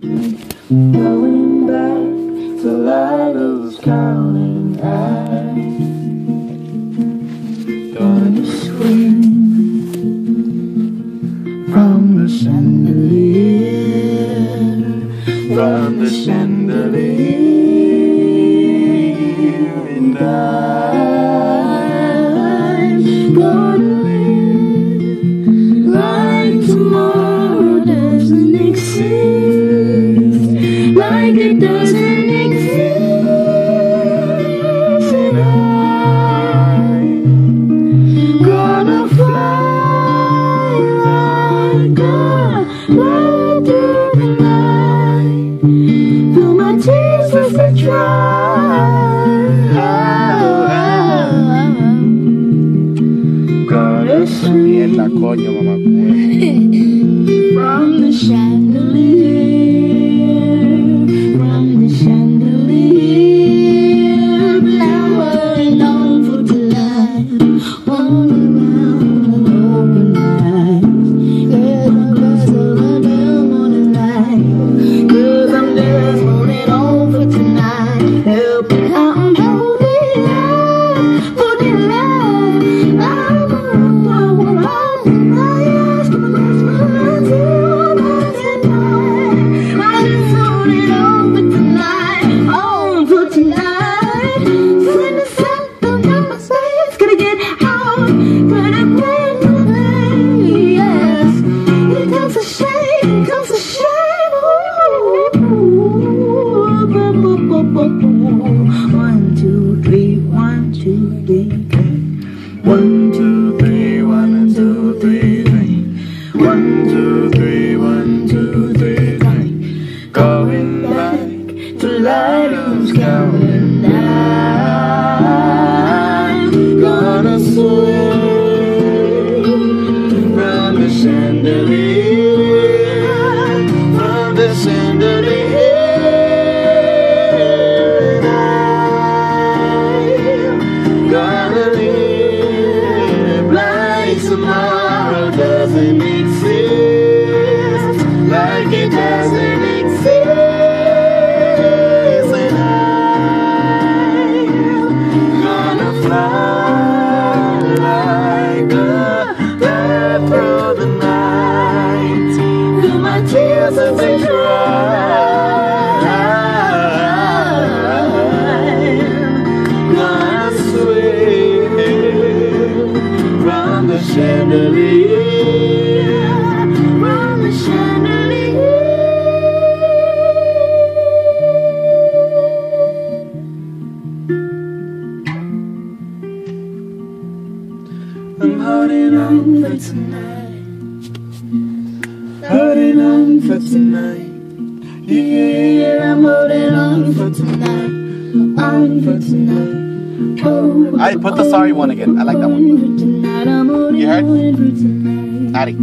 Going back to Lila's counting eyes. Gonna swing from the chandelier, from the chandelier, and I'm tears as I try. Swing Mierda, coño, from the chandelier, One, two, three, one, two, three, three. One, two, three, one, two, three, three. Going back to Lido's counting I'm gonna the chandelier, from the. Chandelier, chandelier. I'm holding on for tonight, holding on for tonight. Yeah, I'm holding on for tonight, on for tonight. I put the sorry one again. I like that one. You heard? Addy.